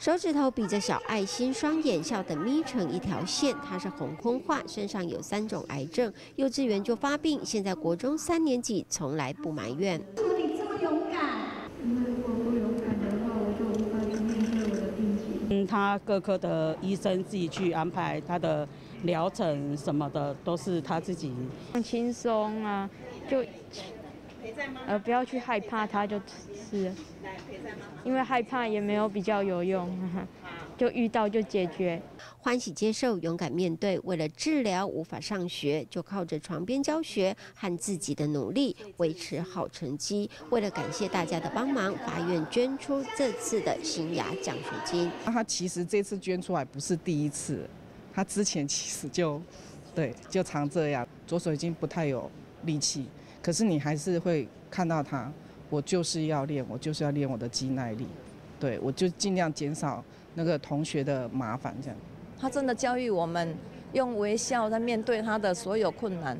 手指头比着小爱心，双眼笑得眯成一条线。他是红空化，身上有三种癌症，幼稚园就发病，现在国中三年级，从来不埋怨。你这么勇敢，因为如果不勇敢的话，我就无法去面对我的病情。嗯，他各科的医生自己去安排他的疗程什么的，都是他自己放轻松啊，就呃不要去害怕它就是，因为害怕也没有比较有用，就遇到就解决。欢喜接受，勇敢面对。为了治疗无法上学，就靠着床边教学和自己的努力维持好成绩。为了感谢大家的帮忙，法院捐出这次的新芽奖学金。那他其实这次捐出来不是第一次，他之前其实就对就常这样，左手已经不太有力气，可是你还是会看到他，我就是要练，我就是要练我的肌耐力，对我就尽量减少那个同学的麻烦这样。他真的教育我们用微笑在面对他的所有困难。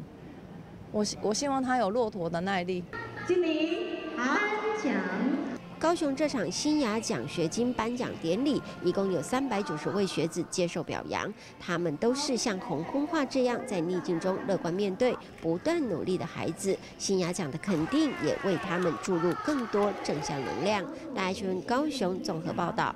我我希望他有骆驼的耐力。经理颁奖。高雄这场新雅奖学金颁奖典礼，一共有三百九十位学子接受表扬，他们都是像洪坤化这样在逆境中乐观面对、不断努力的孩子。新雅奖的肯定也为他们注入更多正向能量。大家去高雄综合报道。